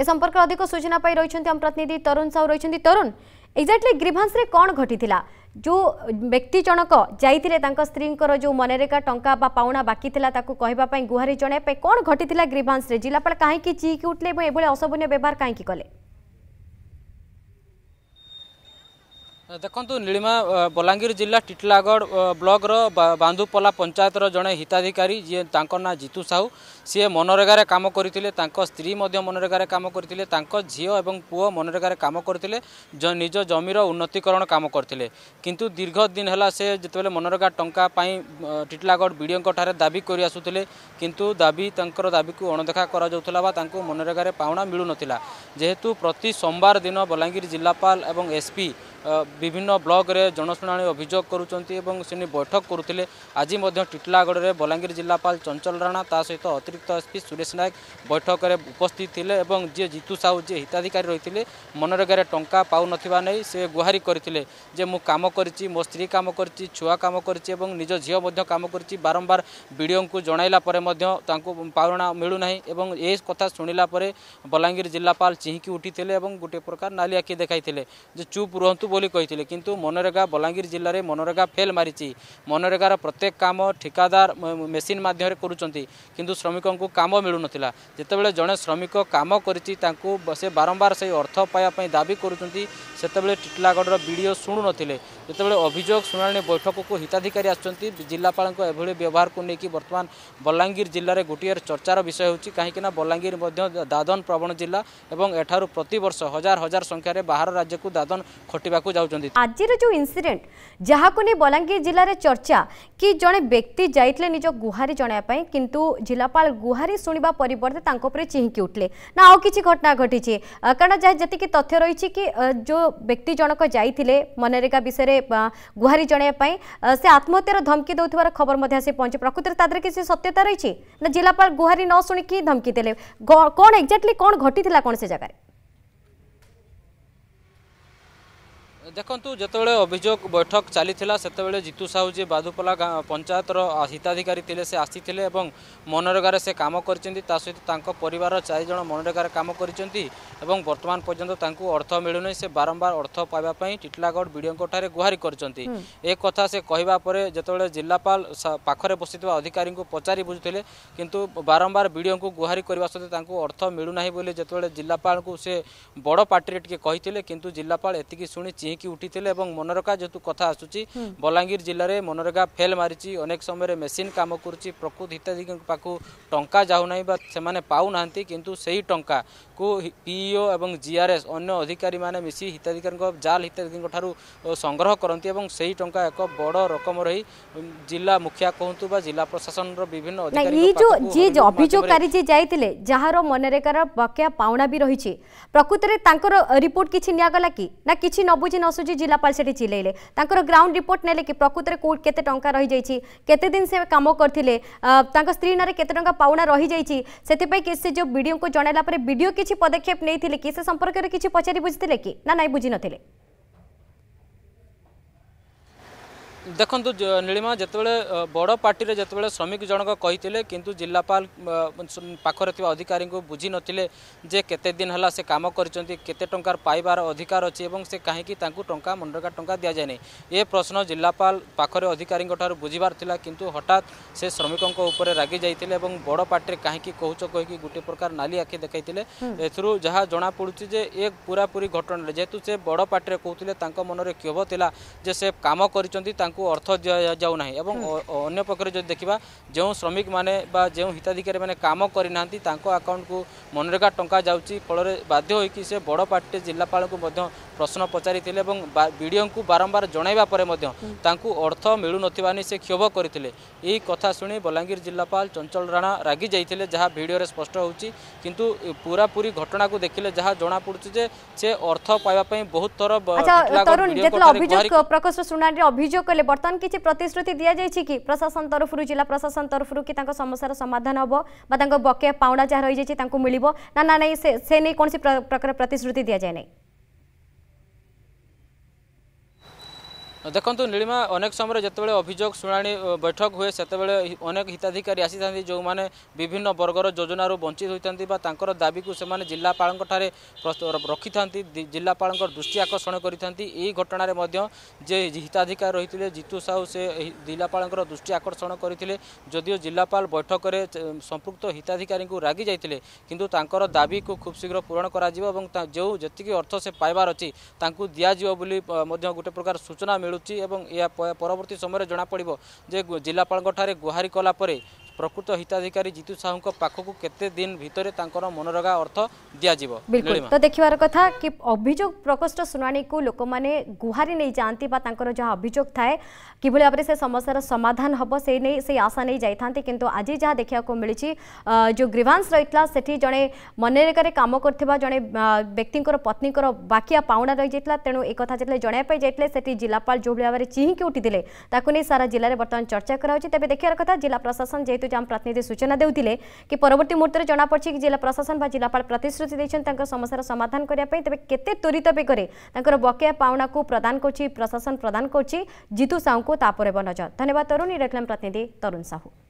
ए संपर्क अधिक सूचना पाई रही आम प्रतिनिधि तरुण साहू रही तरुण एक्जाक्टली ग्रीभांस कौन घटी जो व्यक्ति जनक जाते स्त्री जो मनरेगा टा पाउणा बाकी कहवाई गुहारी जन कौन घटी ग्रीभांस जिलापाल कहीं चिकी उठले और एभली असभन्य व्यवहार कहीं कले ଦେଖନ୍ତୁ ନୀଳିମା ବଲାଙ୍ଗୀର ଜିଲ୍ଲା ଟିଟିଲାଗଡ଼ ବ୍ଲକର ବାନ୍ଧୁପଲା ପଞ୍ଚାୟତର ଜଣେ ହିତାଧିକାରୀ ଯିଏ ତାଙ୍କ ନାଁ ଜିତୁ ସାହୁ ସିଏ ମନରେଗାରେ କାମ କରିଥିଲେ ତାଙ୍କ ସ୍ତ୍ରୀ ମଧ୍ୟ ମନରେଗାରେ କାମ କରିଥିଲେ ତାଙ୍କ ଝିଅ ଏବଂ ପୁଅ ମନରେଗାରେ କାମ କରିଥିଲେ ନିଜ ଜମିର ଉନ୍ନତିକରଣ କାମ କରିଥିଲେ କିନ୍ତୁ ଦୀର୍ଘ ଦିନ ହେଲା ସେ ଯେତେବେଳେ ମନରେଗା ଟଙ୍କା ପାଇଁ ଟିଟିଲାଗଡ଼ ବିଡ଼ିଓଙ୍କ ଠାରେ ଦାବି କରି ଆସୁଥିଲେ କିନ୍ତୁ ଦାବି ତାଙ୍କର ଦାବିକୁ ଅଣଦେଖା କରାଯାଉଥିଲା ବା ତାଙ୍କୁ ମନରେଗାରେ ପାଉଣା ମିଳୁନଥିଲା ଯେହେତୁ ପ୍ରତି ସୋମବାର ଦିନ ବଲାଙ୍ଗୀର ଜିଲ୍ଲାପାଳ ଏବଂ ଏସ୍ପି বিভিন্ন ব্লকরে জনশুনাণি অভিযোগ করছেন এবং সে বৈঠক করুলে আজ টিটলাগড় বলাঙ্গীর জেলাপাল চঞ্চল রাণা তা সহ অতিরিক্ত এসপি সুরেশ নায়ক বৈঠকের উপস্থিত লে এবং যে জিতু সাহু যে হিতাধিকারী রয়েছে মনরেগার টঙ্কা পাও নথিবা নেই সে গুহারি করে যে মু কাম করেছি মো স্ত্রী কাম করেছি ছুয়া কাম করেছি এবং নিজ ঝিও মধ্যে কাম করেছি বারম্বার বিডিওঙ্কু জনাইলা পরে মধ্যে তাঁকু পাওনা মিলু না এবং এই কথা শুণিলা পরে বলাঙ্গীর জেলাপাল চিহিকি উঠি এবং গোটে প্রকার নালি আখি দেখাইলে যে চুপ রুহতু ବୋଲି କହିଥିଲେ କିନ୍ତୁ ମନରେଗା ବଲାଙ୍ଗୀର ଜିଲ୍ଲାରେ ମନରେଗା ଫେଲ୍ ମାରିଛି ମନରେଗାର ପ୍ରତ୍ୟେକ କାମ ଠିକାଦାର ମେସିନ୍ ମାଧ୍ୟମରେ କରୁଛନ୍ତି କିନ୍ତୁ ଶ୍ରମିକଙ୍କୁ କାମ ମିଳୁନଥିଲା ଯେତେବେଳେ ଜଣେ ଶ୍ରମିକ କାମ କରିଛି ତାଙ୍କୁ ସେ ବାରମ୍ବାର ସେହି ଅର୍ଥ ପାଇବା ପାଇଁ ଦାବି କରୁଛନ୍ତି ସେତେବେଳେ ଟିଟିଲାଗଡ଼ର ବିଡ଼ିଓ ଶୁଣୁନଥିଲେ ଯେତେବେଳେ ଅଭିଯୋଗ ଶୁଣାଣି ବୈଠକକୁ ହିତାଧିକାରୀ ଆସୁଛନ୍ତି ଜିଲ୍ଲାପାଳଙ୍କ ଏଭଳି ବ୍ୟବହାରକୁ ନେଇକି ବର୍ତ୍ତମାନ ବଲାଙ୍ଗୀର ଜିଲ୍ଲାରେ ଗୋଟିଏ ଚର୍ଚ୍ଚାର ବିଷୟ ହେଉଛି କାହିଁକିନା ବଲାଙ୍ଗୀର ମଧ୍ୟ ଦାଦନ ପ୍ରବଣ ଜିଲ୍ଲା ଏବଂ ଏଠାରୁ ପ୍ରତିବର୍ଷ ହଜାର ହଜାର ସଂଖ୍ୟାରେ ବାହାର ରାଜ୍ୟକୁ ଦାଦନ ଖଟିବାକୁ ହେବାକୁ ଯାଉଛନ୍ତି ଆଜିର ଯେଉଁ ଇନ୍ସିଡେଣ୍ଟ ଯାହାକୁ ନେଇ ବଲାଙ୍ଗୀର ଜିଲ୍ଲାରେ ଚର୍ଚ୍ଚା କି ଜଣେ ବ୍ୟକ୍ତି ଯାଇଥିଲେ ନିଜ ଗୁହାରି ଜଣାଇବା ପାଇଁ କିନ୍ତୁ ଜିଲ୍ଲାପାଳ ଗୁହାରି ଶୁଣିବା ପରିବର୍ତ୍ତେ ତାଙ୍କ ଉପରେ ଚିହିଁକି ଉଠିଲେ ନା ଆଉ କିଛି ଘଟଣା ଘଟିଛି କାରଣ ଯାହା ଯେତିକି ତଥ୍ୟ ରହିଛି କି ଯେଉଁ ବ୍ୟକ୍ତି ଜଣକ ଯାଇଥିଲେ ମନରେଗା ବିଷୟରେ ଗୁହାରି ଜଣାଇବା ପାଇଁ ସେ ଆତ୍ମହତ୍ୟାର ଧମକି ଦେଉଥିବାର ଖବର ମଧ୍ୟ ଆସି ପହଞ୍ଚି ପ୍ରକୃତରେ ତା ଦେହରେ କିଛି ସତ୍ୟତା ରହିଛି ନା ଜିଲ୍ଲାପାଳ ଗୁହାରି ନ ଶୁଣିକି ଧମକି ଦେଲେ କ'ଣ ଏକ୍ଜାକ୍ଟଲି କ'ଣ ଘଟିଥିଲା କ'ଣ ସେ ଜାଗାରେ देखु जो अभोग बैठक चली जितु साहू जी बाधुपला पंचायत हिताधिकारी थे से आसी मनरेगार से कम कर परिवार चारज मनरेगार कम करतमान पर्यटन अर्थ मिलूना से बारंबार अर्थ पाइबापी टीटलागड़ विडिये गुहारी करते कथा से कहवापर जिते जिलापाल पाखे बस अधिकारी पचारि बुझुते कि बारंबार को गुहारी करने सहित अर्थ मिलूना जो जिलापा से बड़ पार्टी टे कि जिलापा शुणी चिंक ହୋଇକି ଉଠିଥିଲେ ଏବଂ ମନରେଗା ଯେହେତୁ କଥା ଆସୁଛି ବଲାଙ୍ଗୀର ଜିଲ୍ଲାରେ ମନରେଗା ଫେଲ୍ ମାରିଛି ଅନେକ ସମୟରେ ମେସିନ୍ କାମ କରୁଛି ପ୍ରକୃତ ହିତାଧିକାରୀଙ୍କ ପାଖକୁ ଟଙ୍କା ଯାଉନାହିଁ ବା ସେମାନେ ପାଉନାହାନ୍ତି କିନ୍ତୁ ସେହି ଟଙ୍କାକୁ ପିଇଓ ଏବଂ ଜିଆର୍ଏସ୍ ଅନ୍ୟ ଅଧିକାରୀମାନେ ମିଶି ହିତାଧିକାରୀଙ୍କ ଜାଲ ହିତାଧିକାରୀଙ୍କ ଠାରୁ ସଂଗ୍ରହ କରନ୍ତି ଏବଂ ସେହି ଟଙ୍କା ଏକ ବଡ଼ ରକମ ରହି ଜିଲ୍ଲା ମୁଖିଆ କୁହନ୍ତୁ ବା ଜିଲ୍ଲା ପ୍ରଶାସନର ବିଭିନ୍ନ ଅଧିକାରୀ ଅଭିଯୋଗକାରୀ ଯିଏ ଯାଇଥିଲେ ଯାହାର ମନରେଗାର ବାକ୍ୟା ପାଉଣା ବି ରହିଛି ପ୍ରକୃତରେ ତାଙ୍କର ରିପୋର୍ଟ କିଛି ନିଆଗଲା କି ନା କିଛି ନ ବୁଝି ନ आसूसी जिलापाल से चिले ग्राउंड रिपोर्ट ने कि प्रकृत कौट के टंका रही जाइए केत दिन से काम करथिले स्त्री ना के टंका पाउना रही जाइए से जो विडियो को जनला परे वीडियो किछि पदक्षेप कि से संपर्क में किसी पचारि बुझे कि ना नाही बुझी नथिले ଦେଖନ୍ତୁ ନୀଳିମା ଯେତେବେଳେ ବଡ଼ ପାର୍ଟିରେ ଯେତେବେଳେ ଶ୍ରମିକ ଜଣକ କହିଥିଲେ କିନ୍ତୁ ଜିଲ୍ଲାପାଳ ପାଖରେ ଥିବା ଅଧିକାରୀଙ୍କୁ ବୁଝିନଥିଲେ ଯେ କେତେ ଦିନ ହେଲା ସେ କାମ କରିଛନ୍ତି କେତେ ଟଙ୍କାର ପାଇବାର ଅଧିକାର ଅଛି ଏବଂ ସେ କାହିଁକି ତାଙ୍କୁ ଟଙ୍କା ମୁଣ୍ଡକା ଟଙ୍କା ଦିଆଯାଏ ନାହିଁ ଏ ପ୍ରଶ୍ନ ଜିଲ୍ଲାପାଳ ପାଖରେ ଅଧିକାରୀଙ୍କ ଠାରୁ ବୁଝିବାର ଥିଲା କିନ୍ତୁ ହଠାତ୍ ସେ ଶ୍ରମିକଙ୍କ ଉପରେ ରାଗି ଯାଇଥିଲେ ଏବଂ ବଡ଼ ପାର୍ଟିରେ କାହିଁକି କହୁଛ କହିକି ଗୋଟିଏ ପ୍ରକାର ନାଲି ଆଖି ଦେଖାଇଥିଲେ ଏଥିରୁ ଯାହା ଜଣାପଡ଼ୁଛି ଯେ ଏ ପୁରାପୁରି ଘଟଣାରେ ଯେହେତୁ ସେ ବଡ଼ ପାର୍ଟିରେ କହୁଥିଲେ ତାଙ୍କ ମନରେ କ୍ଷୋଭ ଥିଲା ଯେ ସେ କାମ କରିଛନ୍ତି ତାଙ୍କ अर्थ दि जाऊना अंप देखा जो श्रमिक मैंने जो हिताधिकारी मैंने काम करना आकाउंट को मनरेगा टाँचा जा फल बाध्य हो कि बड़ पार्टी जिलापा को प्रश्न पचारि विओ को बारंबार जनवापर अर्थ मिलून थी से क्षोभ करते यही कथा शुणी बलांगीर जिलापाल चंचल राणा रागि जाइए जहाँ भिडे स्पष्ट होती पूरा पूरी घटना को देखने जहाँ जमापड़े से अर्थ पाइबा बहुत थर अभियान प्रकोष्ठ शुणा अभियान ହେଲେ ବର୍ତ୍ତମାନ କିଛି ପ୍ରତିଶ୍ରୁତି ଦିଆଯାଇଛି କି ପ୍ରଶାସନ ତରଫରୁ ଜିଲ୍ଲା ପ୍ରଶାସନ ତରଫରୁ କି ତାଙ୍କ ସମସ୍ୟାର ସମାଧାନ ହେବ ବା ତାଙ୍କ ବକେୟା ପାଉଣା ଯାହା ରହିଯାଇଛି ତାଙ୍କୁ ମିଳିବ ନା ନା ନାହିଁ ସେ ନେଇ କୌଣସି ପ୍ରକାର ପ୍ରତିଶ୍ରୁତି ଦିଆଯାଏ ନାହିଁ અને દેખંતુ નીલિમા અનેક સમયરે જેતવેલે અભિજોગ સુનાણી બેઠક હુએ સતેવેલે અનેક હિતધારક આસી થાંતી જો માને વિભિન્ન બર્ગર યોજનારૂ બંચિત હોઈ થાંતી બા તાંકોર દાવી કુ સે માને જિલ્લા પાલંગઠારે પ્રસ્તર રખી થાંતી જિલ્લા પાલંગર દૃષ્ટિ આકર્ષણ કરી થાંતી એ ઘટનારે મધ્ય જે હિતધારક રહીતલે જીતુ સાહ સે જિલ્લા પાલંગર દૃષ્ટિ આકર્ષણ કરી થિલે જોદિયો જિલ્લા પાલ બેઠકરે સંપૂર્ણ હિતધારક કો રાગી જાઈ થિલે કીંતુ તાંકોર દાવી કુ ખુબ શીઘ્ર પૂર્ણ કરાજીબ અબંગ તા જો જેતકી અર્થ સે પાયબાર અચી તાંકુ દિયાજીબ બોલી મધ્ય ગુટે પ્રકાર સૂચના ମିଳୁଛି ଏବଂ ଏହା ପରବର୍ତ୍ତୀ ସମୟରେ ଜଣାପଡ଼ିବ ଯେ ଜିଲ୍ଲାପାଳଙ୍କ ଠାରେ ଗୁହାରି କଲା ପରେ प्रकृत हिताधिकारी जितु साहू को को केते दिन भितर मनोरगा अर्थ दिया दिज्व बिल्कुल तो देखिवार कथा कि अभिजोग प्रकोष्ठ सुनानी को लोक माने गुहारी नै जानती बा तांकर जहाँ अभिजोग थाए कि भाव में से समस्या समस्यार समाधान हबो से नै से आशा नै जाई थांती किंतु आज जहाँ देखा मिली जो ग्रीवांस रहितला रही से जड़े मनरेगार काम कर जड़े व्यक्ति पत्नी बाकिया पाउणा रही जाता तेणु एक कथा जनवाई सेठी जिलापाल जो के उठि दिले ताकुनी सारा जिल्ला रे बर्तमान चर्चा कर तबे देखिवार कथा जिला प्रशासन जेतु जाम प्रतिनिधि सूचना देते कि परवर्त मुहूर्त में जमापड़ी कि जिला प्रशासन व जिलापा प्रतिश्रुति समस्या समाधान करने तेज केत त्वरित बेगर तर बकेया पाउना को प्रदान कर प्रशासन प्रदान करितु साहू को नजर धन्यवाद तरुणी रेखलाम प्रतिनिधि तरुण साहू